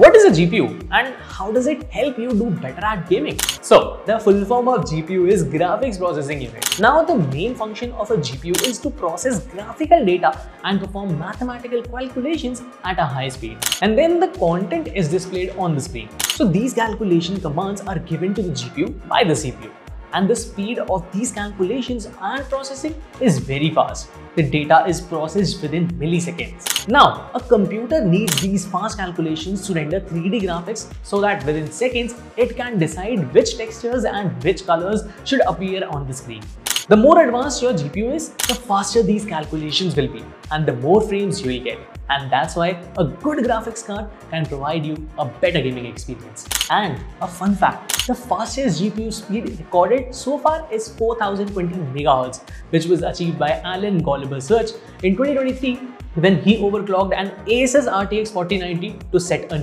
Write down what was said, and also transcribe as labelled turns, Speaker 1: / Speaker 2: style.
Speaker 1: What is a GPU and how does it help you do better at gaming? So, the full form of GPU is Graphics Processing Unit. Now, the main function of a GPU is to process graphical data and perform mathematical calculations at a high speed. And then the content is displayed on the screen. So, these calculation commands are given to the GPU by the CPU and the speed of these calculations and processing is very fast. The data is processed within milliseconds. Now, a computer needs these fast calculations to render 3D graphics so that within seconds, it can decide which textures and which colors should appear on the screen. The more advanced your GPU is, the faster these calculations will be and the more frames you will get. And that's why a good graphics card can provide you a better gaming experience. And a fun fact, the fastest GPU speed recorded so far is 4020 MHz, which was achieved by Alan Golub Search in 2023 when he overclocked an Asus RTX 4090 to set a